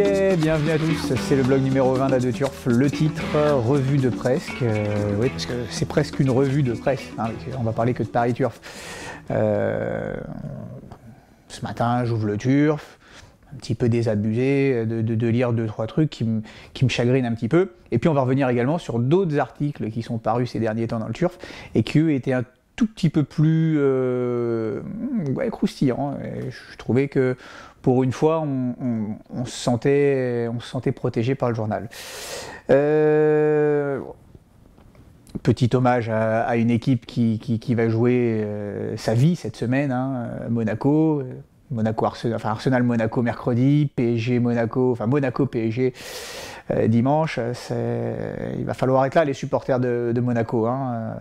Bienvenue à tous, c'est le blog numéro 20 d'A2 Turf, le titre, revue de presque, euh, oui parce que c'est presque une revue de presse, hein, on va parler que de Paris Turf. Euh, ce matin j'ouvre le Turf, un petit peu désabusé de, lire deux trois trucs qui, me chagrinent un petit peu, et puis on va revenir également sur d'autres articles qui sont parus ces derniers temps dans le Turf, et qui eux étaient un tout petit peu plus euh, croustillants, je trouvais que pour une fois, on, se, sentait, on se sentait protégé par le journal. Euh, petit hommage à, une équipe qui, va jouer euh, sa vie cette semaine, hein, Monaco. Monaco Arsenal, enfin Arsenal Monaco mercredi, PSG Monaco, enfin Monaco PSG euh, dimanche. Il va falloir être là les supporters de, Monaco. Hein,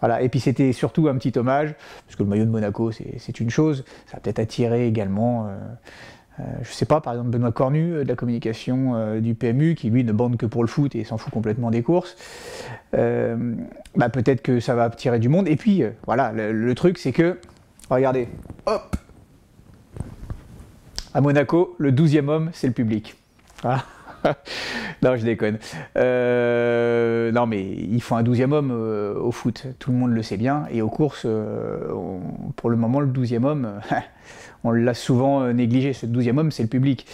voilà. Et puis c'était surtout un petit hommage, parce que le maillot de Monaco c'est une chose, ça a peut-être attiré également. Euh, euh, je sais pas, par exemple Benoît Cornu de la communication du PMU, qui lui ne bande que pour le foot et s'en fout complètement des courses. bah, peut-être que ça va attirer du monde. Et puis voilà, le truc c'est que Regardez, hop À Monaco, le douzième homme, c'est le public. Ah. non, je déconne. Euh, non, mais il faut un douzième homme euh, au foot. Tout le monde le sait bien. Et aux courses, euh, pour le moment, le douzième homme, on l'a souvent négligé. Ce douzième homme, c'est le public.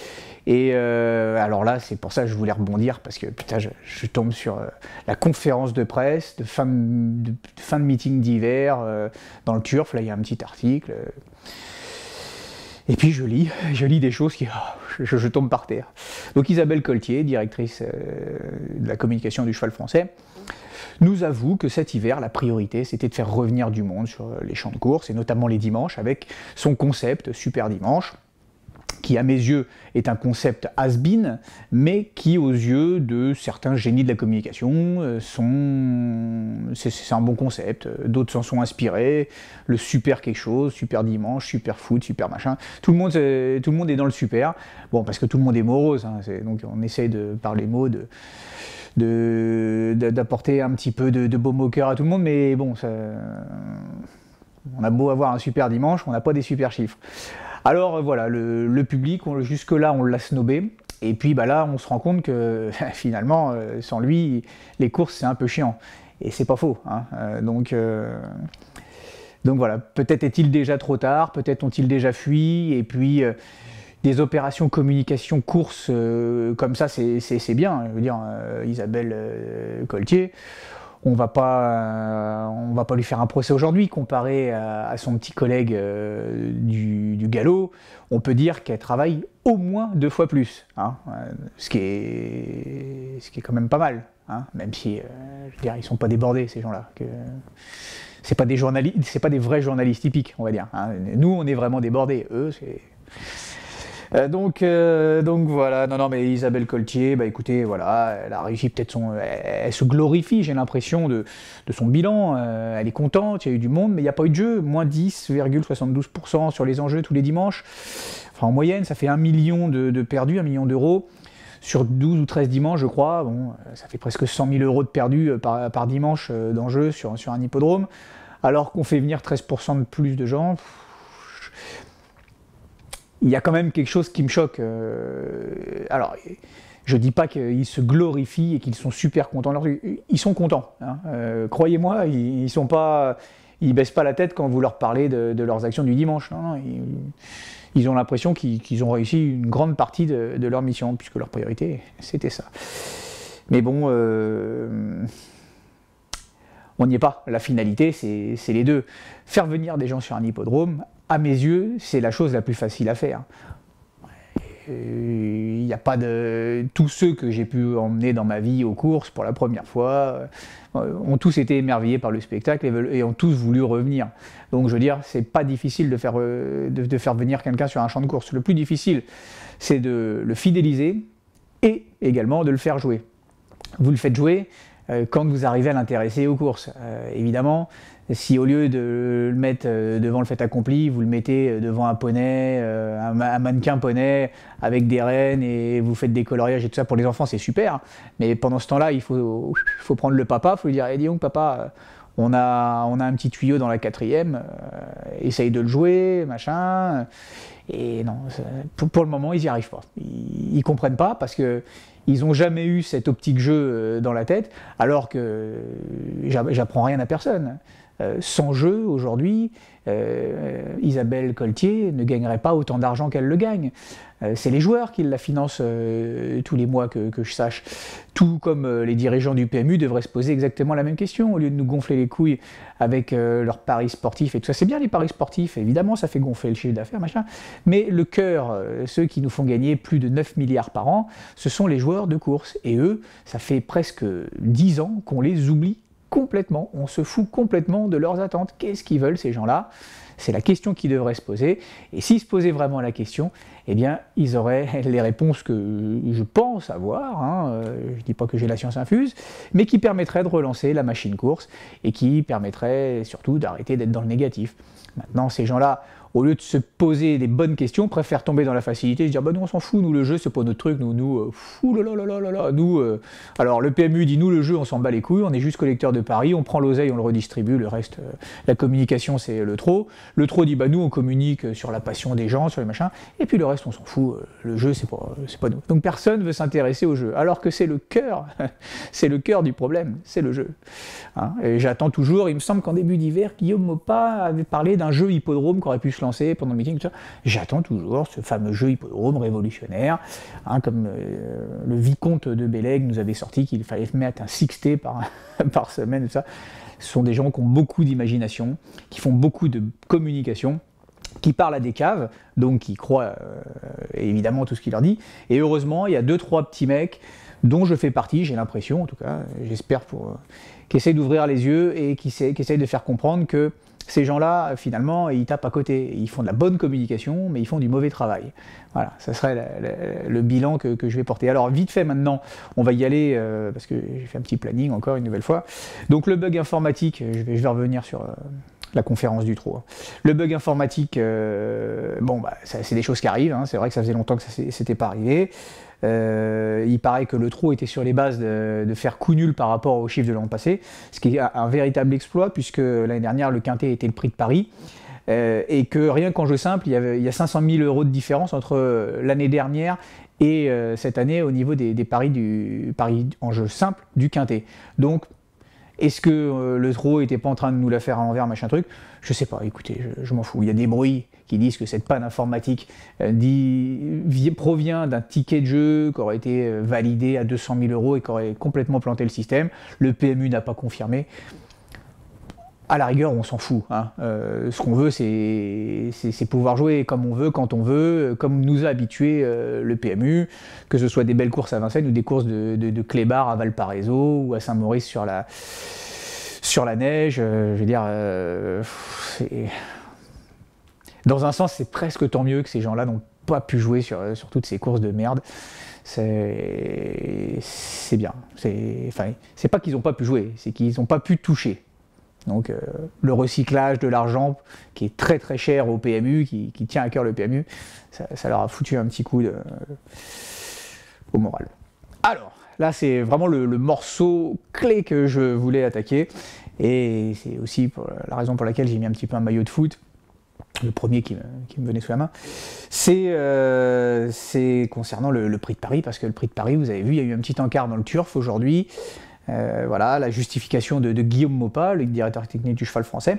Et alors là, c'est pour ça que je voulais rebondir, parce que putain, je, tombe sur la conférence de presse de fin de, fin de meeting d'hiver dans le Turf. Là, il y a un petit article. Et puis je lis, je lis des choses qui, oh, je, tombe par terre. Donc Isabelle Coltier, directrice euh, de la communication du cheval français, nous avoue que cet hiver, la priorité, c'était de faire revenir du monde sur les champs de course, et notamment les dimanches, avec son concept Super Dimanche, qui à mes yeux est un concept has-been, mais qui aux yeux de certains génies de la communication euh, sont... c'est un bon concept. D'autres s'en sont inspirés. Le super quelque chose, super dimanche, super foot, super machin. Tout le monde, tout le monde est dans le super. Bon, parce que tout le monde est morose, hein, donc on essaye de par les mots de d'apporter un petit peu de, beau moqueur à tout le monde, mais bon, on a beau avoir un super dimanche, on n'a pas des super chiffres. Alors euh, voilà, le, public, jusque-là, on l'a snobé. Et puis bah, là, on se rend compte que finalement, euh, sans lui, les courses, c'est un peu chiant. Et c'est pas faux. Hein. Euh, donc, voilà, peut-être est-il déjà trop tard, peut-être ont-ils déjà fui. Et puis des opérations communication course comme ça, c'est bien. Je veux dire, Isabelle Coltier, on va pas, on va pas lui faire un procès aujourd'hui comparé à, son petit collègue euh, du, galop. On peut dire qu'elle travaille au moins deux fois plus, hein, euh, ce qui est, quand même pas mal, hein, même si, euh, je veux dire, ils sont pas débordés ces gens-là. Que c'est pas des journalistes, pas des vrais journalistes typiques, on va dire. Hein. Nous, on est vraiment débordés. Eux, c'est euh, donc, euh, donc voilà, non, non, mais Isabelle Coltier, bah écoutez, voilà, elle a réussi peut-être son. Elle, se glorifie, j'ai l'impression, de, son bilan. Euh, elle est contente, il y a eu du monde, mais il n'y a pas eu de jeu. Moins 10,72% sur les enjeux tous les dimanches. Enfin, en moyenne, ça fait 1 million de, perdus, 1 million d'euros. Sur 12 ou 13 dimanches, je crois, bon, ça fait presque 100 000 euros de perdus par, dimanche d'enjeux sur, sur un hippodrome. Alors qu'on fait venir 13% de plus de gens il y a quand même quelque chose qui me choque. Euh, alors, je dis pas qu'ils se glorifient et qu'ils sont super contents. Ils sont contents. Hein. Euh, croyez-moi, ils, ne baissent pas la tête quand vous leur parlez de, leurs actions du dimanche. ils, ont l'impression qu'ils ont réussi une grande partie de, leur mission, puisque leur priorité, c'était ça. Mais bon, euh, on n'y est pas. La finalité, c'est les deux. Faire venir des gens sur un hippodrome, à mes yeux, c'est la chose la plus facile à faire. Il n'y a pas de. Tous ceux que j'ai pu emmener dans ma vie aux courses pour la première fois euh, ont tous été émerveillés par le spectacle et, ont tous voulu revenir. Donc je veux dire, c'est pas difficile de faire, euh, de faire venir quelqu'un sur un champ de course. Le plus difficile, c'est de le fidéliser et également de le faire jouer. Vous le faites jouer, euh, quand vous arrivez à l'intéresser aux courses. Euh, évidemment, si au lieu de le mettre euh, devant le fait accompli, vous le mettez devant un poney, un, mannequin poney avec des rênes et vous faites des coloriages et tout ça pour les enfants, c'est super. Mais pendant ce temps-là, il faut, faut prendre le papa, il faut lui dire, eh, dis donc papa, on a, on a un petit tuyau dans la quatrième, essaye de le jouer, machin. Et non, pour, le moment, ils n'y arrivent pas. Ils, ne comprennent pas parce que ils n'ont jamais eu cette optique jeu dans la tête, alors que j'apprends rien à personne. Sans jeu aujourd'hui, Isabelle Coltier ne gagnerait pas autant d'argent qu'elle le gagne. Euh, c'est les joueurs qui la financent euh, tous les mois que, je sache. Tout comme euh, les dirigeants du PMU devraient se poser exactement la même question, au lieu de nous gonfler les couilles avec leurs paris sportifs et tout ça. C'est bien les paris sportifs, évidemment, ça fait gonfler le chiffre d'affaires, machin. Mais le cœur, ceux qui nous font gagner plus de 9 milliards par an, ce sont les joueurs de course. Et eux, ça fait presque 10 ans qu'on les oublie complètement. On se fout complètement de leurs attentes. Qu'est-ce qu'ils veulent, ces gens-là? C'est la question qui devrait se poser. Et s'ils se posaient vraiment la question, eh bien, ils auraient les réponses que je pense avoir. Hein, euh, je ne dis pas que j'ai la science infuse, mais qui permettraient de relancer la machine course et qui permettraient surtout d'arrêter d'être dans le négatif. Maintenant, ces gens-là au lieu de se poser des bonnes questions, préfèrent tomber dans la facilité et se dire bah nous on s'en fout, nous le jeu c'est pas notre truc, nous, nous, euh, fou là nous. Euh, alors le PMU dit nous le jeu on s'en bat les couilles, on est juste collecteur de paris, on prend l'oseille, on le redistribue, le reste, euh, la communication c'est le trop. Le trop dit bah nous on communique sur la passion des gens, sur les machins, et puis le reste on s'en fout, le jeu c'est pas, c'est pas nous. Donc personne veut s'intéresser au jeu, alors que c'est le cœur, c'est le cœur du problème, c'est le jeu. Hein. et j'attends toujours, il me semble qu'en début d'hiver, Guillaume Mopa avait parlé d'un jeu hippodrome qui aurait pu se pendant le meeting. J'attends toujours ce fameux jeu hippodrome révolutionnaire, hein, comme euh, le vicomte de Bélègue nous avait sorti qu'il fallait mettre un 6T par, par semaine. ça. Ce sont des gens qui ont beaucoup d'imagination, qui font beaucoup de communication qui parlent à des caves, donc qui croient euh, évidemment tout ce qu'il leur dit. Et heureusement, il y a deux, trois petits mecs dont je fais partie, j'ai l'impression, en tout cas, j'espère, pour, euh, qui essayent d'ouvrir les yeux et qui essayent de faire comprendre que ces gens-là, finalement, ils tapent à côté. Ils font de la bonne communication, mais ils font du mauvais travail. Voilà, ça serait le bilan que, je vais porter. Alors, vite fait maintenant, on va y aller, euh, parce que j'ai fait un petit planning encore une nouvelle fois. Donc, le bug informatique, je vais, revenir sur euh, la conférence du trou. Hein. Le bug informatique, euh, bon, bah, c'est des choses qui arrivent. Hein. C'est vrai que ça faisait longtemps que ça s'était pas arrivé. Euh, il paraît que le trou était sur les bases de, faire coup nul par rapport au chiffre de l'an passé, ce qui est un, véritable exploit puisque l'année dernière le quintet était le prix de Paris. Euh, et que rien qu'en jeu simple, il y, avait, a 500 000 euros de différence entre l'année dernière et cette année au niveau des, paris, du, en jeu simple du quintet. Donc est-ce que euh, le trou était pas en train de nous la faire à l'envers, machin truc? Je sais pas, écoutez, je, m'en fous. Il y a des bruits qui disent que cette panne informatique euh, provient d'un ticket de jeu qui aurait été euh, validé à 200 000 euros et qui aurait complètement planté le système. Le PMU n'a pas confirmé à la rigueur, on s'en fout. Hein. Euh, ce qu'on veut, c'est pouvoir jouer comme on veut, quand on veut, comme nous a habitué le PMU, que ce soit des belles courses à Vincennes ou des courses de, clébard à Valparaiso ou à Saint-Maurice sur la, sur la neige. Je veux dire, dans un sens, c'est presque tant mieux que ces gens-là n'ont pas pu jouer sur, toutes ces courses de merde. C'est bien. C'est pas qu'ils n'ont pas pu jouer, c'est qu'ils n'ont pas pu toucher. Donc euh, le recyclage de l'argent qui est très très cher au PMU, qui, tient à cœur le PMU, ça, leur a foutu un petit coup au moral. Alors, là c'est vraiment le, morceau clé que je voulais attaquer, et c'est aussi la raison pour laquelle j'ai mis un petit peu un maillot de foot, le premier qui me, venait sous la main, c'est euh, concernant le, prix de Paris, parce que le prix de Paris, vous avez vu, il y a eu un petit encart dans le turf aujourd'hui. Euh, voilà, la justification de, Guillaume Mopa, le directeur technique du cheval français,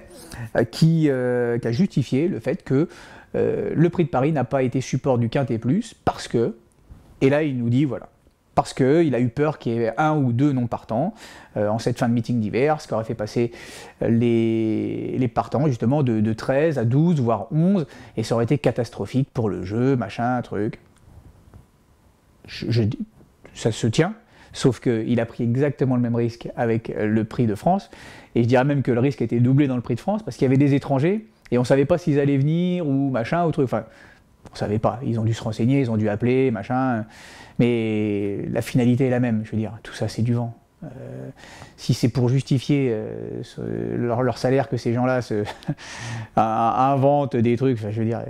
euh, qui, a justifié le fait que le prix de Paris n'a pas été support du Quintet Plus parce que, et là il nous dit voilà, parce qu'il a eu peur qu'il y ait un ou deux non partants en cette fin de meeting d'hiver, ce qui aurait fait passer les, partants justement de, 13 à 12, voire 11, et ça aurait été catastrophique pour le jeu, machin, truc. ça se tient, Sauf qu'il a pris exactement le même risque avec le prix de France. Et je dirais même que le risque était doublé dans le prix de France parce qu'il y avait des étrangers et on ne savait pas s'ils allaient venir ou machin ou truc. Enfin, on ne savait pas. Ils ont dû se renseigner, ils ont dû appeler, machin. Mais la finalité est la même. Je veux dire, tout ça, c'est du vent. Euh, si c'est pour justifier euh, leur, salaire que ces gens-là inventent des trucs, je veux dire,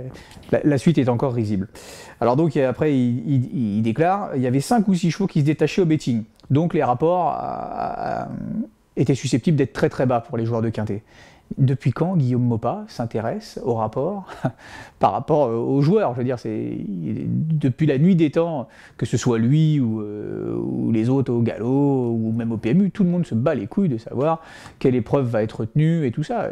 la, suite est encore risible. Alors donc après, il, déclare, il y avait 5 ou 6 chevaux qui se détachaient au betting. Donc les rapports était susceptible d'être très très bas pour les joueurs de Quintet. Depuis quand Guillaume Mopa s'intéresse au rapport par rapport euh, aux joueurs? Je veux dire, c'est depuis la nuit des temps, que ce soit lui ou, euh, les autres au galop ou même au PMU, tout le monde se bat les couilles de savoir quelle épreuve va être retenue et tout ça.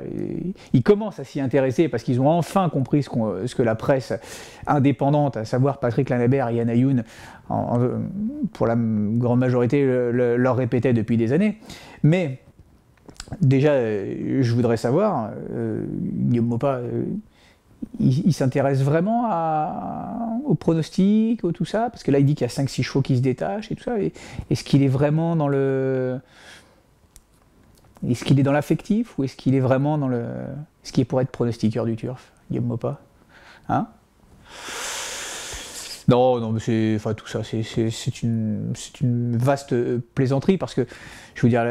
ils commencent à s'y intéresser parce qu'ils ont enfin compris ce, que la presse indépendante, à savoir Patrick Lanabert et Yann Ayoun, pour la grande majorité, leur répétait depuis des années. Mais Déjà, euh, je voudrais savoir, euh, Guillaume Mopa, euh, il, s'intéresse vraiment au pronostic, au tout ça? Parce que là, il dit qu'il y a 5-6 chevaux qui se détachent et tout ça. Est-ce qu'il est vraiment dans le. Est-ce qu'il est dans l'affectif ou est-ce qu'il est vraiment dans le. Est-ce qu'il est pour être pronostiqueur du turf, Guillaume Mopa Hein? Non, non, mais c'est, enfin, tout ça, c'est, une, une, vaste plaisanterie parce que, je veux dire,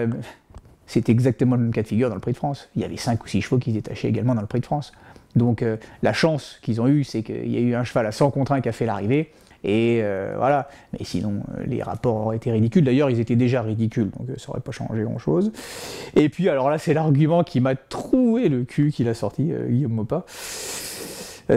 c'est exactement le même cas de figure dans le Prix de France. Il y avait 5 ou 6 chevaux qui détachaient également dans le Prix de France. Donc euh, la chance qu'ils ont eue, c'est qu'il y a eu un cheval à 100 contre 1 qui a fait l'arrivée. Et euh, voilà. Mais sinon, euh, les rapports auraient été ridicules. D'ailleurs, ils étaient déjà ridicules, donc ça n'aurait pas changé grand-chose. Et puis, alors là, c'est l'argument qui m'a troué le cul qu'il a sorti, Guillaume Mopa.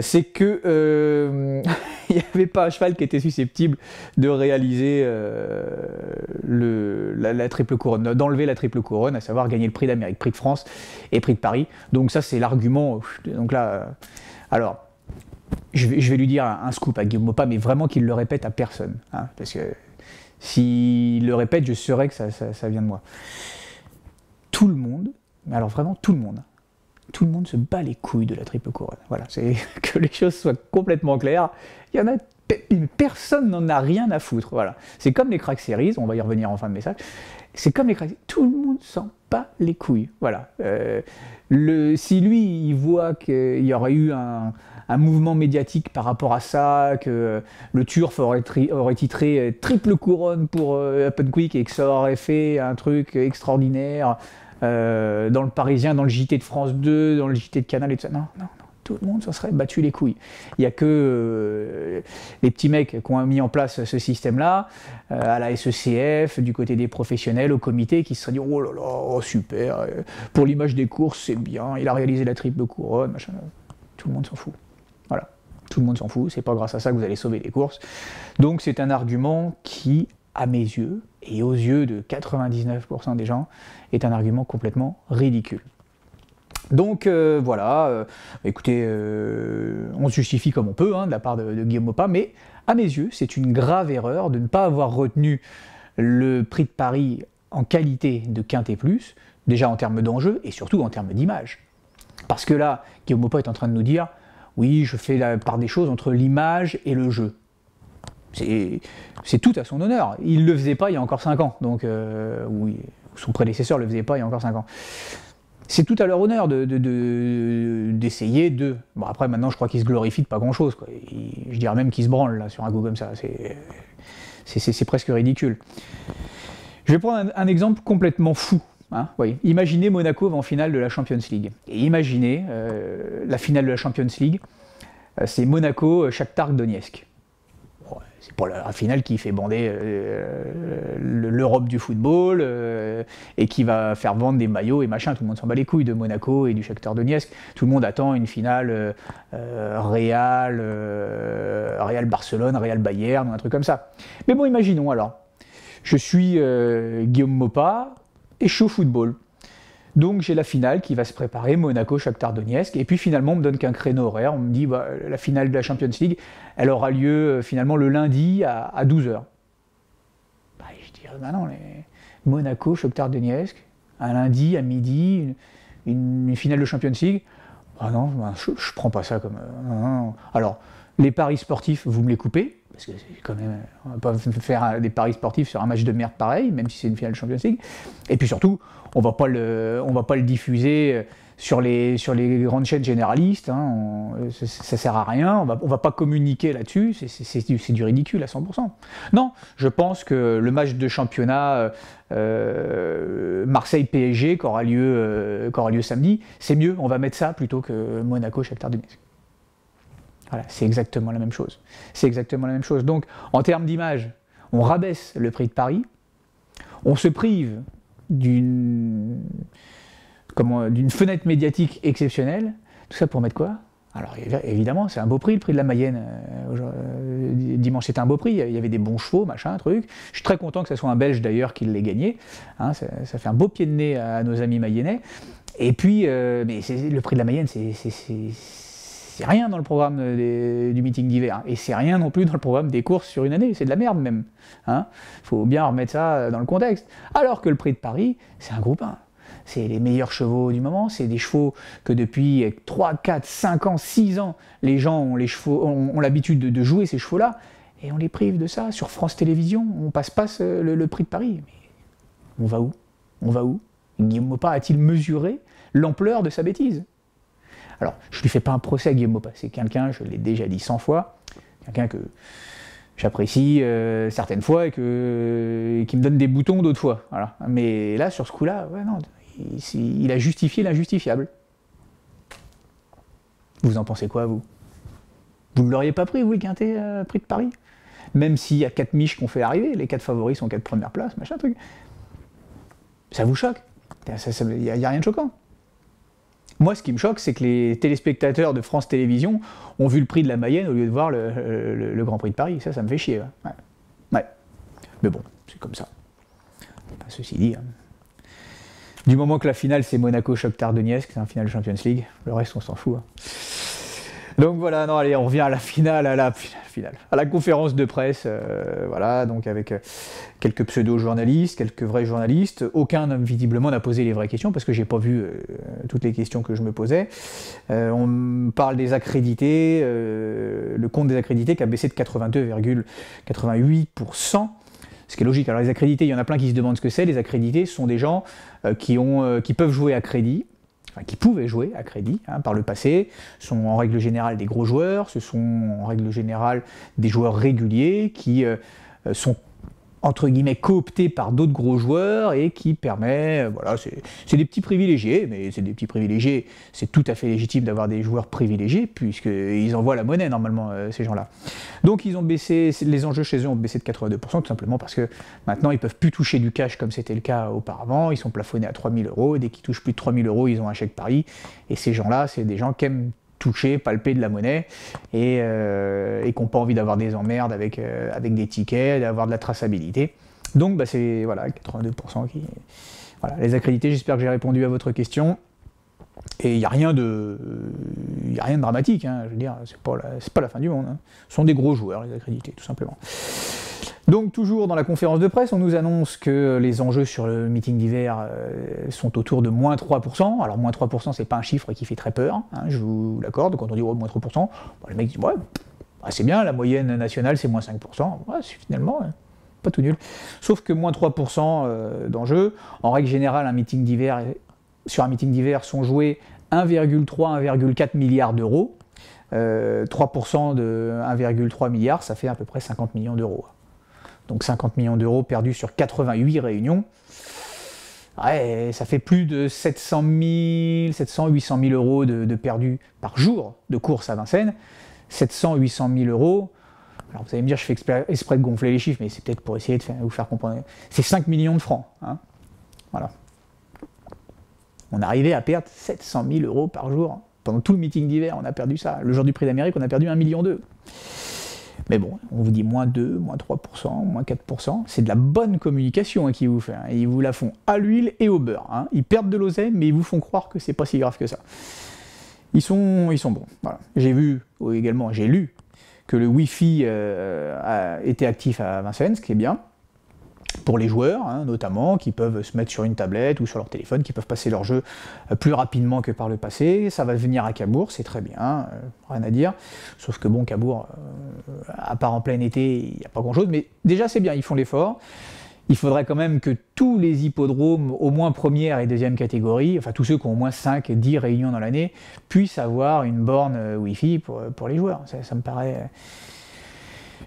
C'est que il n'y avait pas un cheval qui était susceptible de réaliser euh, la, triple couronne, d'enlever la triple couronne, à savoir gagner le prix d'Amérique, prix de France et prix de Paris. Donc ça c'est l'argument. Donc là, alors je vais, lui dire un, scoop à Guillaume Mopa, mais vraiment qu'il le répète à personne, hein, parce que s'il le répète, je saurais que ça, ça vient de moi. Tout le monde, alors vraiment tout le monde, tout le monde se bat les couilles de la triple couronne. Voilà, c'est que les choses soient complètement claires. Il y en a personne n'en a rien à foutre. Voilà, c'est comme les crack series. On va y revenir en fin de message. C'est comme les crack. Tout le monde s'en bat les couilles. Voilà. Euh, si lui, il voit qu'il y aurait eu un, mouvement médiatique par rapport à ça, que le Turf aurait, titré euh, triple couronne pour euh, Quick et que ça aurait fait un truc extraordinaire euh, dans le Parisien, dans le JT de France 2, dans le JT de Canal et tout ça. Non, non, non. Tout le monde s'en serait battu les couilles. Il n'y a que euh, les petits mecs qui ont mis en place ce système-là, euh, à la SECF, du côté des professionnels, au comité, qui se seraient dit Oh là là, oh, super, pour l'image des courses, c'est bien, il a réalisé la triple couronne, machin. Tout le monde s'en fout. Voilà. Tout le monde s'en fout, c'est pas grâce à ça que vous allez sauver les courses. Donc c'est un argument qui, à mes yeux, et aux yeux de 99% des gens, est un argument complètement ridicule. Donc euh, voilà, euh, écoutez, euh, on se justifie comme on peut hein, de la part de, Guillaume Mopa, mais à mes yeux, c'est une grave erreur de ne pas avoir retenu le prix de Paris en qualité de Quintet Plus, déjà en termes d'enjeu et surtout en termes d'image. Parce que là, Guillaume Mopa est en train de nous dire, oui, je fais la part des choses entre l'image et le jeu. C'est tout à son honneur. Il ne le faisait pas il y a encore 5 ans, donc, oui, son prédécesseur ne le faisait pas il y a encore 5 ans. C'est tout à leur honneur d'essayer de, Bon, après, maintenant, je crois qu'ils se glorifient de pas grand-chose. Je dirais même qu'ils se branlent là, sur un coup comme ça. C'est presque ridicule. Je vais prendre un, exemple complètement fou. Hein, Imaginez Monaco en finale de la Champions League. Et imaginez euh, la finale de la Champions League, euh, c'est Monaco-Shakhtar Donetsk c'est pas la finale qui fait bander euh, l'Europe du football euh, et qui va faire vendre des maillots et machin. Tout le monde s'en bat les couilles de Monaco et du Shakhtar Donetsk. Tout le monde attend une finale euh, Real, Real Barcelone, Real Bayern ou un truc comme ça. Mais bon, imaginons alors. Je suis Guillaume Mopa et je suis au football. Donc j'ai la finale qui va se préparer, Monaco, Shakhtar Donetsk, et puis finalement on me donne qu'un créneau horaire, on me dit bah, la finale de la Champions League, elle aura lieu euh, finalement le lundi à, 12h. Bah, je dis bah non. Monaco, Shakhtar Donetsk, un lundi à midi, une, finale de Champions League, ah non, bah, je, prends pas ça comme... Euh, Alors, les paris sportifs, vous me les coupez, parce que quand même, on va pas faire des paris sportifs sur un match de merde pareil, même si c'est une finale de Champions League. Et puis surtout, on va va pas le diffuser sur les, sur les grandes chaînes généralistes. Hein, ça, ne sert à rien. On va, va pas communiquer là-dessus. C'est du ridicule à 100%. Non, je pense que le match de championnat euh, Marseille-PSG qui aura lieu, euh, aura lieu samedi, c'est mieux. On va mettre ça plutôt que Monaco-Shakhtar Donetsk. Voilà, c'est exactement la même chose. C'est exactement la même chose. Donc, en termes d'image, on rabaisse le prix de Paris, on se prive d'une fenêtre médiatique exceptionnelle. Tout ça pour mettre quoi? Alors évidemment, c'est un beau prix, le prix de la Mayenne. Euh, euh, dimanche, c'était un beau prix, il y avait des bons chevaux, machin, truc. Je suis très content que ce soit un Belge d'ailleurs qui l'ait gagné. Hein, ça, fait un beau pied de nez à nos amis mayennais. Et puis, euh, mais le prix de la Mayenne, c'est rien dans le programme du meeting d'hiver. Et c'est rien non plus dans le programme des courses sur une année. C'est de la merde même. Hein. faut bien remettre ça dans le contexte. Alors que le prix de Paris, c'est un groupe 1 c'est les meilleurs chevaux du moment, c'est des chevaux que depuis 3, 4, 5 ans, 6 ans, les gens ont, chevaux, ont, l'habitude de, jouer ces chevaux-là, et on les prive de ça. Sur France Télévisions, on passe pas le, prix de Paris. Mais on va où? On va où? Guillaume Mopa a-t-il mesuré l'ampleur de sa bêtise? Alors, je ne lui fais pas un procès à Guillaume Mopa, c'est quelqu'un, je l'ai déjà dit 100 fois, quelqu'un que j'apprécie euh, certaines fois et, qui me donne des boutons d'autres fois. Voilà. Mais là, sur ce coup-là, il a justifié l'injustifiable. Vous en pensez quoi, vous? Vous ne l'auriez pas pris, vous, le quintet euh, prix de Paris? Même s'il y a quatre miches qu'on fait arriver, les quatre favoris sont quatre premières places, machin truc. Ça vous choque? Il n'y a, rien de choquant. Moi, ce qui me choque, c'est que les téléspectateurs de France Télévisions ont vu le prix de la Mayenne au lieu de voir le, Grand Prix de Paris. Ça, ça me fait chier. Ouais. Mais bon, c'est comme ça. ceci dit. Hein. Du moment que la finale c'est Monaco Shakhtar Donetsk, c'est un final Champions League, le reste on s'en fout. Hein. Donc voilà, non allez, on revient à la finale, à la finale, à la conférence de presse, euh, voilà, donc avec euh, quelques pseudo-journalistes, quelques vrais journalistes. Aucun visiblement n'a posé les vraies questions parce que j'ai pas vu euh, toutes les questions que je me posais. on parle des accrédités, le compte des accrédités qui a baissé de 82,88% ce qui est logique. Alors les accrédités, il y en a plein qui se demandent ce que c'est. Les accrédités sont des gens qui, ont, qui peuvent jouer à crédit, qui pouvaient jouer à crédit hein, par le passé, sont en règle générale des gros joueurs, ce sont en règle générale des joueurs réguliers qui euh, sont entre guillemets coopté par d'autres gros joueurs et qui permet, euh, voilà, c'est des petits privilégiés, mais c'est des petits privilégiés, c'est tout à fait légitime d'avoir des joueurs privilégiés puisqu'ils envoient la monnaie normalement euh, ces gens-là. Donc ils ont baissé, les enjeux chez eux ont baissé de 82% tout simplement parce que maintenant ils peuvent plus toucher du cash comme c'était le cas auparavant, ils sont plafonnés à 3000 euros, dès qu'ils touchent plus de 3000 euros ils ont un chèque Paris. Et ces gens-là c'est des gens qui aiment toucher, palper de la monnaie et, euh, et qui n'ont pas envie d'avoir des emmerdes avec, euh, avec des tickets, d'avoir de la traçabilité. Donc bah, c'est voilà, 82% qui. Voilà, les accrédités, j'espère que j'ai répondu à votre question. Et il n'y a, rien de, a rien de dramatique, hein, je veux dire, c'est pas, pas la fin du monde. Hein. Ce sont des gros joueurs, les accrédités, tout simplement. Donc toujours dans la conférence de presse, on nous annonce que les enjeux sur le meeting d'hiver euh, sont autour de moins 3%. Alors moins 3%, c'est pas un chiffre qui fait très peur, hein, je vous l'accorde. Quand on dit oh, moins 3%, bah, les mecs disent ouais, bah, c'est bien, la moyenne nationale c'est moins 5%. Ouais, c'est finalement pas tout nul. Sauf que moins 3% euh, d'enjeux, en règle générale, un meeting d'hiver, sur un meeting d'hiver sont joués 1,3-1,4 milliards d'euros. 3% euh, de 1,3 milliard, ça fait à peu près 50 millions d'euros donc 50 millions d'euros perdus sur 88 réunions. Ouais, ça fait plus de 700 000, 700, 800 000 euros de, perdus par jour de course à Vincennes. 700, 800 000 euros. Alors vous allez me dire, je fais exprès, de gonfler les chiffres, mais c'est peut-être pour essayer de vous faire comprendre. C'est 5 millions de francs. Hein. voilà. On arrivait à perdre 700 000 euros par jour. Pendant tout le meeting d'hiver, on a perdu ça. Le jour du prix d'Amérique, on a perdu 1,2 million. Mais bon, on vous dit moins 2, moins 3%, moins 4%, c'est de la bonne communication hein, qu'ils vous font. Hein. Ils vous la font à l'huile et au beurre. Hein. Ils perdent de l'oseille, mais ils vous font croire que c'est pas si grave que ça. Ils sont, ils sont bons. J'ai vu également, j'ai lu que le Wi-Fi euh, a été actif à Vincennes, ce qui est bien pour les joueurs, hein, notamment, qui peuvent se mettre sur une tablette ou sur leur téléphone, qui peuvent passer leur jeu euh, plus rapidement que par le passé. Ça va venir à Cabourg, c'est très bien, euh, rien à dire. Sauf que bon, Cabourg, euh, à part en plein été, il n'y a pas grand-chose, mais déjà c'est bien, ils font l'effort. Il faudrait quand même que tous les hippodromes, au moins première et deuxième catégorie, enfin tous ceux qui ont au moins 5, 10 réunions dans l'année, puissent avoir une borne Wi-Fi pour, pour les joueurs. ça me paraît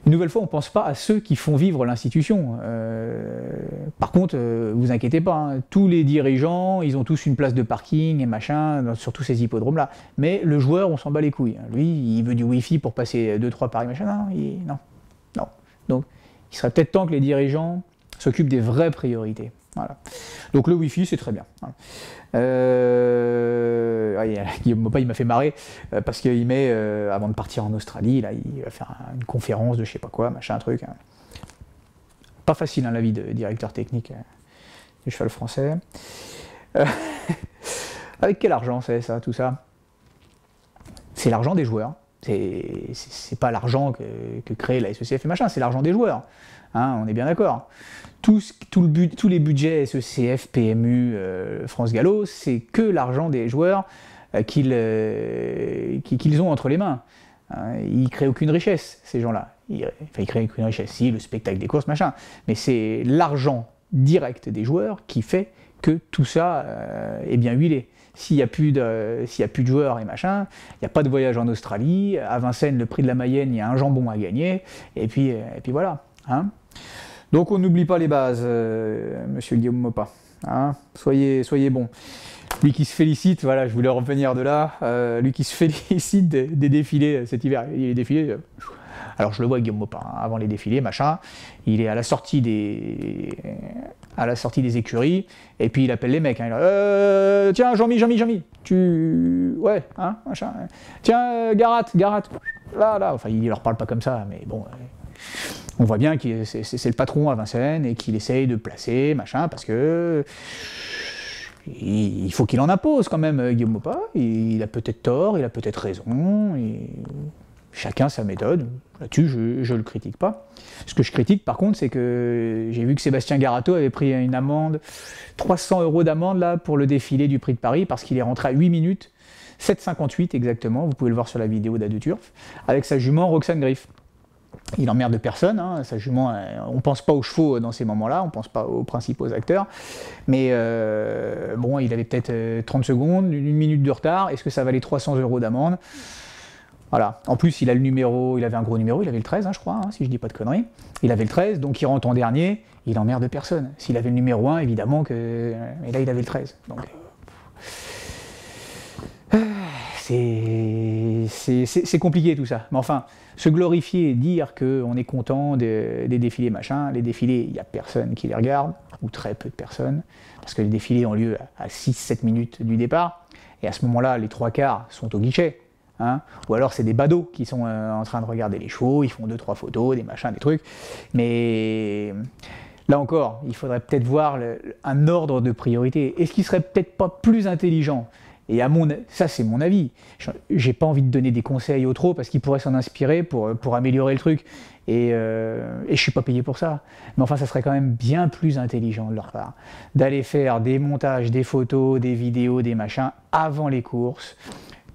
une nouvelle fois, on ne pense pas à ceux qui font vivre l'institution. Euh, par contre, euh, vous inquiétez pas, hein, tous les dirigeants, ils ont tous une place de parking et machin, sur tous ces hippodromes-là. Mais le joueur, on s'en bat les couilles. Hein. Lui, il veut du Wi-Fi pour passer 2-3 paris, machin. Non, non, non. Donc, il serait peut-être temps que les dirigeants s'occupent des vraies priorités. Donc le Wi-Fi, c'est très bien. Euh, Guillaume Mopa, il m'a fait marrer euh, parce qu'il met, euh, avant de partir en Australie, là, il va faire une conférence de je sais pas quoi, machin, truc. Hein. Pas facile, hein, la vie de directeur technique du cheval français. avec quel argent c'est ça, tout ça? C'est l'argent des joueurs. C'est pas l'argent que, que, crée la SECF et machin, c'est l'argent des joueurs. Hein, on est bien d'accord. Tous les budgets SECF, PMU, euh, France Gallo, c'est que l'argent des joueurs euh, euh, qu'ils ont entre les mains. Hein, ils créent aucune richesse, ces gens-là. Ils, enfin, ils créent aucune richesse, si, le spectacle des courses, machin. Mais c'est l'argent direct des joueurs qui fait que tout ça est bien huilé. S'il n'y a, plus de, a plus de joueurs et machin, il n'y a pas de voyage en Australie. À Vincennes, le prix de la Mayenne, il y a un jambon à gagner. Et puis, et puis voilà. Hein donc on n'oublie pas les bases, euh, monsieur Guillaume Mopa. Hein soyez, soyez bon. Lui qui se félicite, voilà, je voulais revenir de là, euh, lui qui se félicite des, défilés cet hiver. Il est défilé. Euh, alors je le vois Guillaume Mopa, hein, avant les défilés, machin. Il est à la sortie des, à la sortie des écuries, et puis il appelle les mecs. Hein, euh, tiens, Jean-Mi, Jean-Mi, Jean-Mi, tu. Ouais, hein, machin. Tiens, Garat, Garat. Là, là. Enfin, il leur parle pas comme ça, mais bon on voit bien que c'est le patron à Vincennes et qu'il essaye de placer, machin, parce que il faut qu'il en impose quand même, euh, Guillaume Mopa. Il a peut-être tort, il a peut-être raison. Chacun sa méthode. Là-dessus, je ne le critique pas. Ce que je critique, par contre, c'est que j'ai vu que Sébastien Garato avait pris une amende, 300 euros d'amende là pour le défilé du Prix de Paris, parce qu'il est rentré à 8 minutes, 7,58 exactement, vous pouvez le voir sur la vidéo d'Adu Turf, avec sa jument Roxane Griff il emmerde personne, hein, sa jument, euh, on pense pas aux chevaux dans ces moments-là, on pense pas aux principaux acteurs, mais euh, bon, il avait peut-être 30 euh, secondes, une minute de retard, est-ce que ça valait 300 euros d'amende? Voilà, en plus il a le numéro, il avait un gros numéro, il avait le 13 hein, je crois, hein, si je dis pas de conneries, il avait le 13, donc il rentre en dernier, il emmerde personne. S'il avait le numéro 1, évidemment que... Mais là il avait le 13, donc... C'est compliqué tout ça, mais enfin se glorifier et dire qu'on est content des, défilés machin, les défilés, il n'y a personne qui les regarde, ou très peu de personnes, parce que les défilés ont lieu à 6-7 minutes du départ, et à ce moment-là, les trois quarts sont au guichet. Hein, ou alors c'est des badauds qui sont euh, en train de regarder les chevaux, ils font deux trois photos, des machins, des trucs. Mais là encore, il faudrait peut-être voir un ordre de priorité. Est-ce qu'il serait peut-être pas plus intelligent et ça, c'est mon avis. J'ai pas envie de donner des conseils au trop parce qu'ils pourraient s'en inspirer pour, pour améliorer le truc. Et, euh, et je suis pas payé pour ça. Mais enfin, ça serait quand même bien plus intelligent de leur part d'aller faire des montages, des photos, des vidéos, des machins avant les courses.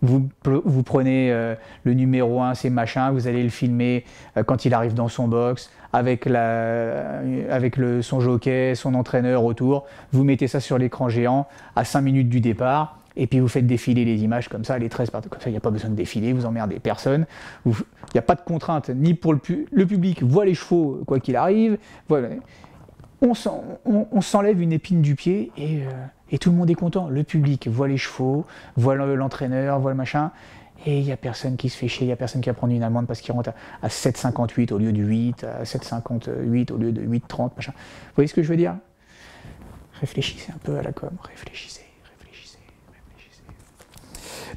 Vous, vous prenez euh, le numéro 1, c'est machin, vous allez le filmer euh, quand il arrive dans son box, avec, la, avec le, son jockey, son entraîneur autour. Vous mettez ça sur l'écran géant à 5 minutes du départ et puis vous faites défiler les images comme ça, les 13 partout, comme ça, il n'y a pas besoin de défiler, vous emmerdez personne, il n'y a pas de contrainte, ni pour le, le public voit les chevaux, quoi qu'il arrive, voilà. On s'enlève une épine du pied et, euh, et, tout le monde est content. Le public voit les chevaux, voit l'entraîneur, voit le machin, et il n'y a personne qui se fait chier, il n'y a personne qui va prendre une amende parce qu'il rentre à, 7,58 au lieu de 8, à 7,58 au lieu de 8,30, machin. Vous voyez ce que je veux dire? Réfléchissez un peu à la com, réfléchissez.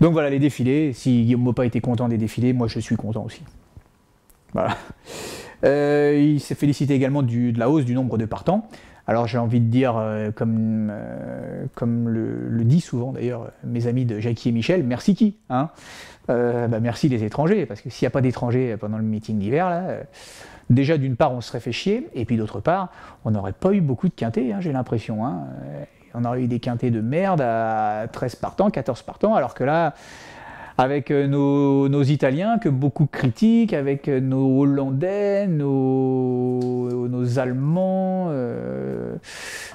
Donc voilà, les défilés. Si Guillaume Mopa était content des défilés, moi je suis content aussi. Voilà. Euh, il s'est félicité également de la hausse du nombre de partants. Alors j'ai envie de dire, euh, comme, euh, comme le, dit souvent d'ailleurs mes amis de Jackie et Michel, merci qui hein bah, Merci les étrangers, parce que s'il n'y a pas d'étrangers pendant le meeting d'hiver, déjà d'une part on serait fait chier, et puis d'autre part, on n'aurait pas eu beaucoup de quintés, hein, j'ai l'impression. Hein on aurait eu des quintés de merde à 13 partants, 14 partants, alors que là, avec euh, nos, Italiens que beaucoup critiquent, avec euh, nos Hollandais, nos, Allemands, euh,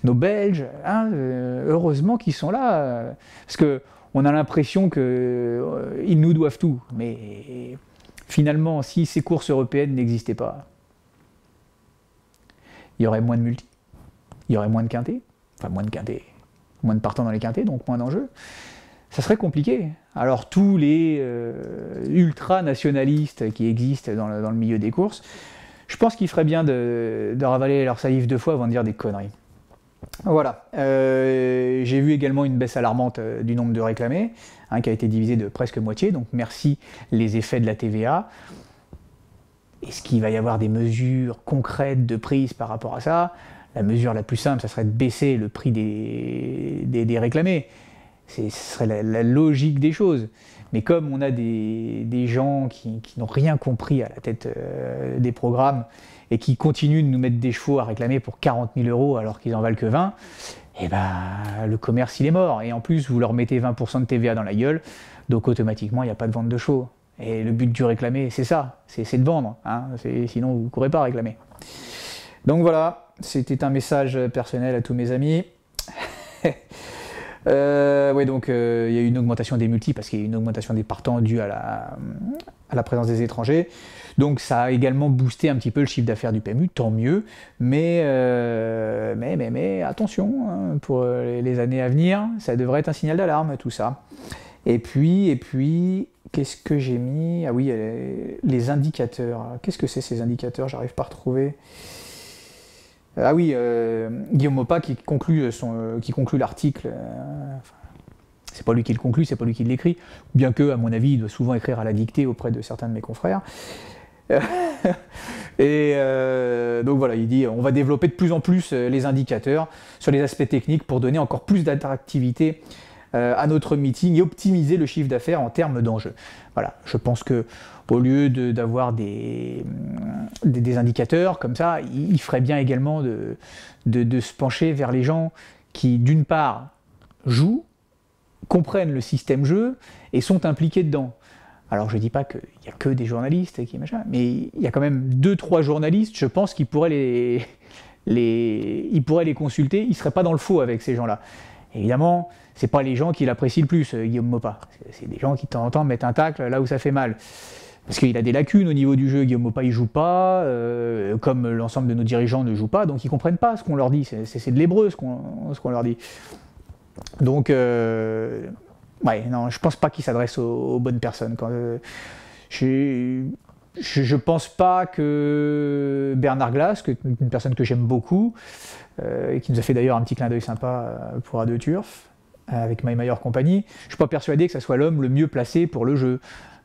nos Belges, hein, heureusement qu'ils sont là, parce que on a l'impression qu'ils nous doivent tout, mais finalement, si ces courses européennes n'existaient pas, il y aurait moins de multi, il y aurait moins de quintés, enfin moins de quintés, moins de partants dans les quintés, donc moins d'enjeux, ça serait compliqué. Alors tous les euh, ultra-nationalistes qui existent dans le, milieu des courses, je pense qu'il ferait bien de, ravaler leur salive deux fois avant de dire des conneries. Voilà. Euh, j'ai vu également une baisse alarmante euh, du nombre de réclamés, hein, qui a été divisé de presque moitié. Donc merci les effets de la TVA. Est-ce qu'il va y avoir des mesures concrètes de prise par rapport à ça? La mesure la plus simple, ça serait de baisser le prix des, des, réclamés. Ce serait la, logique des choses. Mais comme on a des, gens qui, n'ont rien compris à la tête euh, des programmes et qui continuent de nous mettre des chevaux à réclamer pour 40 000 euros alors qu'ils en valent que 20, eh ben, le commerce il est mort. Et en plus, vous leur mettez 20% de TVA dans la gueule, donc automatiquement, il n'y a pas de vente de chevaux. Et le but du réclamer, c'est ça, c'est de vendre. Hein. Sinon, vous ne courez pas à réclamer. Donc voilà, c'était un message personnel à tous mes amis. euh, oui, donc euh, il y a eu une augmentation des multis parce qu'il y a eu une augmentation des partants due à la, présence des étrangers. Donc ça a également boosté un petit peu le chiffre d'affaires du PMU, tant mieux. Mais, euh, mais, mais, mais, attention, hein, pour les années à venir, ça devrait être un signal d'alarme, tout ça. Et puis, et puis, qu'est-ce que j'ai mis? Ah oui, les indicateurs. Qu'est-ce que c'est ces indicateurs? J'arrive pas à retrouver. Ah oui, euh, Guillaume Mopa qui conclut, son, euh, qui conclut l'article. Euh, c'est pas lui qui le conclut, c'est pas lui qui l'écrit, bien que, à mon avis, il doit souvent écrire à la dictée auprès de certains de mes confrères. et donc voilà, il dit on va développer de plus en plus les indicateurs sur les aspects techniques pour donner encore plus d'attractivité euh, à notre meeting et optimiser le chiffre d'affaires en termes d'enjeux. Voilà, je pense que au lieu d'avoir des, des, indicateurs comme ça, il, ferait bien également de, de, se pencher vers les gens qui, d'une part, jouent, comprennent le système jeu et sont impliqués dedans. Alors je ne dis pas qu'il n'y a que des journalistes qui machin, mais il y a quand même deux, trois journalistes, je pense, qui pourraient les, les, ils pourraient les consulter, ils ne seraient pas dans le faux avec ces gens-là. Évidemment, c'est pas les gens qui l'apprécient le plus, euh, Guillaume Mopa. C'est des gens qui de temps en temps mettent un tacle là où ça fait mal. Parce qu'il a des lacunes au niveau du jeu, Guillaume Mopa il joue pas, euh, comme l'ensemble de nos dirigeants ne jouent pas, donc ils comprennent pas ce qu'on leur dit, c'est de l'hébreu ce qu'on leur dit. Donc, euh, ouais, non, je pense pas qu'il s'adresse aux, bonnes personnes. Quand, je, je, pense pas que Bernard Glass, une personne que j'aime beaucoup, et qui nous a fait d'ailleurs un petit clin d'œil sympa pour A2 Turf, avec My Meilleure Compagnie, je suis pas persuadé que ce soit l'homme le mieux placé pour le jeu.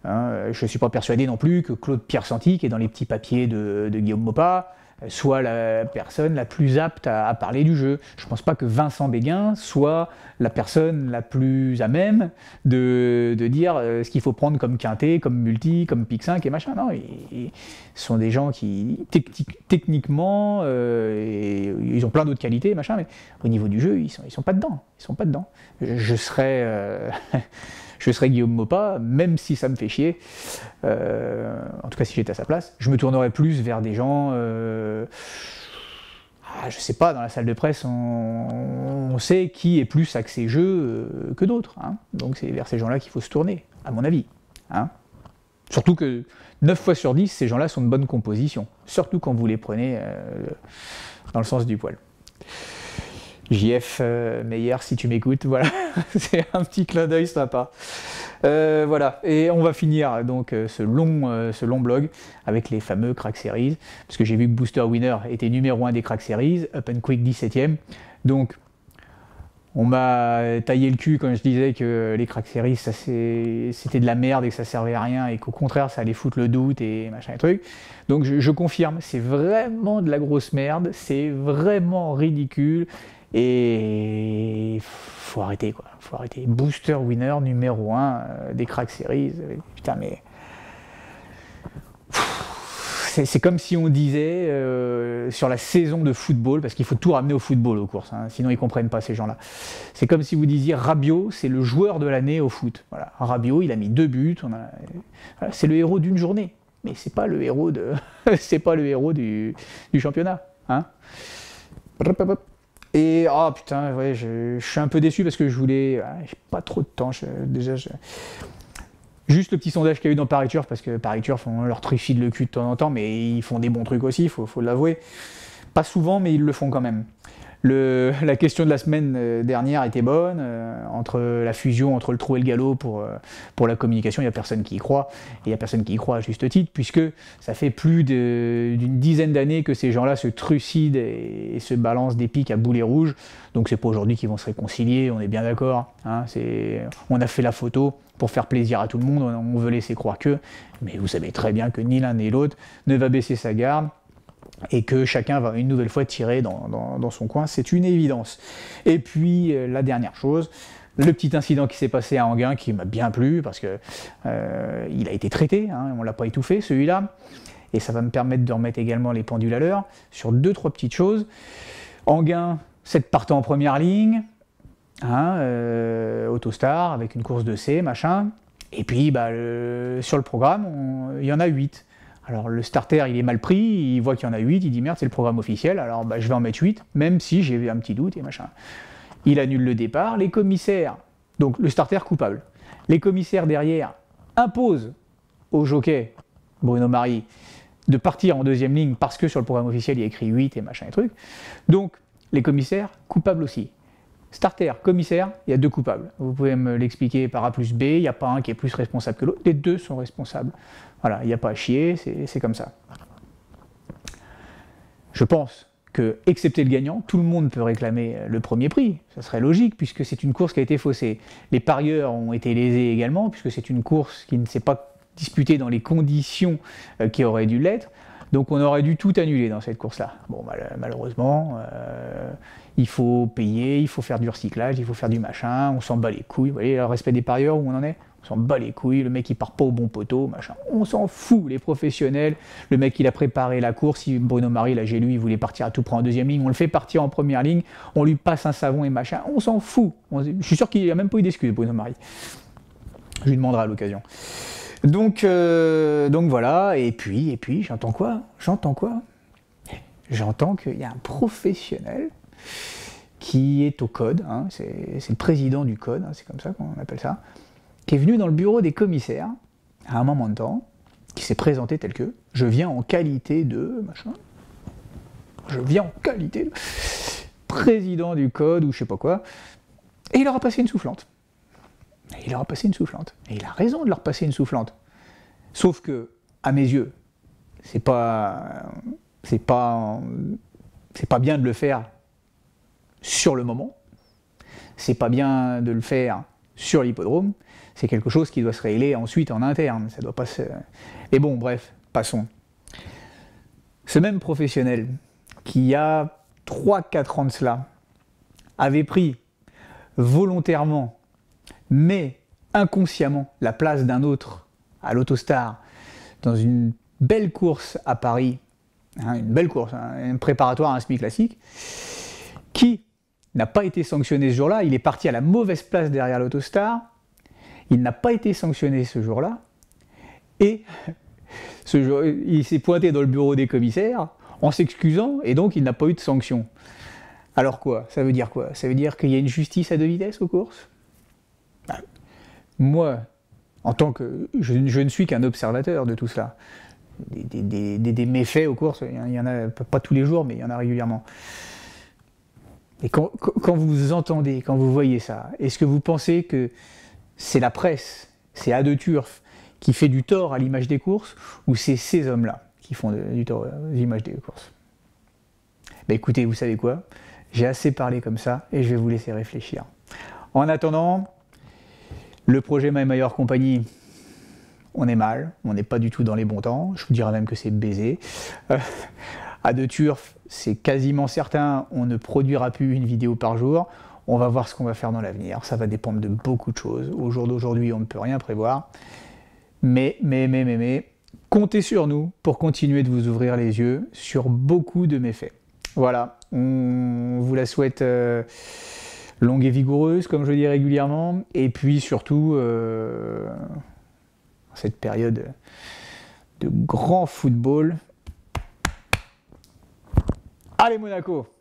Hein. je ne suis pas persuadé non plus que Claude Pierre Santi, qui est dans les petits papiers de, Guillaume Mopa, soit la personne la plus apte à, parler du jeu. Je ne pense pas que Vincent Béguin soit la personne la plus à même de, dire euh, ce qu'il faut prendre comme quintet, comme multi, comme pic 5 et machin. Non, ce sont des gens qui, techniquement, euh, ils ont plein d'autres qualités, machin, mais au niveau du jeu, ils sont, ils sont pas dedans. Ils sont pas dedans. Je, serais... Euh, je serais Guillaume Mopa, même si ça me fait chier, euh, en tout cas si j'étais à sa place, je me tournerais plus vers des gens, euh, ah, je sais pas, dans la salle de presse, on, sait qui est plus axé jeu euh, que d'autres, hein. donc c'est vers ces gens-là qu'il faut se tourner, à mon avis. Hein. Surtout que 9 fois sur 10, ces gens-là sont de bonne composition, surtout quand vous les prenez dans le sens du poil. JF euh, Meyer, si tu m'écoutes, voilà, c'est un petit clin d'œil sympa. Euh, voilà, et on va finir donc euh, ce, long, ce long blog avec les fameux Crack Series, parce que j'ai vu que Booster Winner était numéro 1 des Crack Series, Up and Quick 17ème, donc on m'a taillé le cul quand je disais que les Crack Series c'était de la merde et que ça servait à rien et qu'au contraire ça allait foutre le doute et machin et truc. Donc je confirme, c'est vraiment de la grosse merde, c'est vraiment ridicule et faut arrêter quoi, faut arrêter. Booster winner numéro 1 euh, des crack series. Putain mais c'est comme si on disait euh, sur la saison de football, parce qu'il faut tout ramener au football aux courses, hein, sinon ils comprennent pas ces gens-là. C'est comme si vous disiez Rabiot, c'est le joueur de l'année au foot. Voilà, Rabiot, il a mis deux buts, c'est le héros d'une journée, mais c'est pas le héros de, pas le héros du, du championnat. Hein et oh putain, ouais, je, suis un peu déçu parce que je voulais. J'ai pas trop de temps. déjà, juste le petit sondage qu'il y a eu dans Paris Turf, parce que Paris Turf font leur truffide le cul de temps en temps, mais ils font des bons trucs aussi, il faut l'avouer. Pas souvent, mais ils le font quand même. La question de la semaine euh, dernière était bonne, euh, entre la fusion entre le trou et le galop pour, euh, pour la communication, il n'y a personne qui y croit, et il n'y a personne qui y croit à juste titre, puisque ça fait plus d'une dizaine d'années que ces gens-là se trucident et, se balancent des pics à boulet rouge, donc c'est pas aujourd'hui qu'ils vont se réconcilier, on est bien d'accord, hein, on a fait la photo pour faire plaisir à tout le monde, on veut laisser croire que, mais vous savez très bien que ni l'un ni l'autre ne va baisser sa garde, et que chacun va une nouvelle fois tirer dans, son coin, c'est une évidence. Et puis euh, la dernière chose, le petit incident qui s'est passé à Anguin qui m'a bien plu parce que euh, il a été traité, hein, on l'a pas étouffé celui-là, et ça va me permettre de remettre également les pendules à l'heure sur deux trois petites choses. Anguin, 7 partants en première ligne, hein, euh, Autostar avec une course de C, machin. Et puis bah, sur le programme, il y en a 8. Alors le starter, il est mal pris, il voit qu'il y en a 8, il dit merde, c'est le programme officiel, alors bah, je vais en mettre 8, même si j'ai un petit doute et machin. Il annule le départ, les commissaires, donc le starter coupable. Les commissaires derrière imposent au jockey, Bruno Marie, de partir en deuxième ligne parce que sur le programme officiel il y a écrit 8 et machin et truc. Donc les commissaires coupables aussi. Starter, commissaire, il y a deux coupables. Vous pouvez me l'expliquer par A plus B, il n'y a pas un qui est plus responsable que l'autre, les deux sont responsables. Voilà, il n'y a pas à chier, c'est comme ça. Je pense que, excepté le gagnant, tout le monde peut réclamer le premier prix. Ça serait logique, puisque c'est une course qui a été faussée. Les parieurs ont été lésés également, puisque c'est une course qui ne s'est pas disputée dans les conditions euh, qui auraient dû l'être. Donc on aurait dû tout annuler dans cette course-là. Bon, malheureusement, euh, il faut payer, il faut faire du recyclage, il faut faire du machin, on s'en bat les couilles. Vous voyez le respect des parieurs où on en est On s'en bat les couilles, le mec il part pas au bon poteau, machin. On s'en fout, les professionnels. Le mec il a préparé la course, si Bruno Marie, là j'ai lui, il voulait partir à tout prendre en deuxième ligne, on le fait partir en première ligne, on lui passe un savon et machin, on s'en fout. je suis sûr qu'il a même pas eu d'excuses, Bruno Marie. Je lui demanderai à l'occasion. Donc, euh, donc voilà, et puis, et puis, j'entends quoi? J'entends quoi? J'entends qu'il y a un professionnel qui est au code, hein, c'est le président du code, hein, c'est comme ça qu'on appelle ça, qui est venu dans le bureau des commissaires à un moment de temps, qui s'est présenté tel que je viens en qualité de machin, je viens en qualité de président du code ou je sais pas quoi, et il aura passé une soufflante il leur a passé une soufflante. Et il a raison de leur passer une soufflante. Sauf que, à mes yeux, c'est pas, c'est pas, c'est pas bien de le faire sur le moment. C'est pas bien de le faire sur l'hippodrome. C'est quelque chose qui doit se régler ensuite en interne. Ça doit pas se... Mais bon, bref, passons. Ce même professionnel qui, il y a 3-4 ans de cela, avait pris volontairement mais inconsciemment la place d'un autre à l'autostar dans une belle course à Paris, hein, une belle course, hein, un préparatoire à un semi classique, qui n'a pas été sanctionné ce jour-là, il est parti à la mauvaise place derrière l'autostar, il n'a pas été sanctionné ce jour-là, et ce jour, il s'est pointé dans le bureau des commissaires en s'excusant, et donc il n'a pas eu de sanction. Alors quoi Ça veut dire quoi? Ça veut dire qu'il y a une justice à deux vitesses aux courses? Moi, en tant que. Je, ne suis qu'un observateur de tout cela. Des, méfaits aux courses, il y en a pas tous les jours, mais il y en a régulièrement. Et quand, vous entendez, quand vous voyez ça, est-ce que vous pensez que c'est la presse, c'est A de Turf qui fait du tort à l'image des courses, ou c'est ces hommes-là qui font du tort à l'image des courses? Ben Écoutez, vous savez quoi? J'ai assez parlé comme ça, et je vais vous laisser réfléchir. En attendant, le projet My Meilleure Compagnie, on est mal, on n'est pas du tout dans les bons temps, je vous dirais même que c'est baisé. Euh, à De Turf, c'est quasiment certain, on ne produira plus une vidéo par jour. On va voir ce qu'on va faire dans l'avenir. Ça va dépendre de beaucoup de choses. Au jour d'aujourd'hui, on ne peut rien prévoir. Mais, mais, mais, mais, mais, comptez sur nous pour continuer de vous ouvrir les yeux sur beaucoup de méfaits. Voilà, on vous la souhaite. Euh, longue et vigoureuse, comme je dis régulièrement, et puis surtout euh, cette période de grand football. Allez Monaco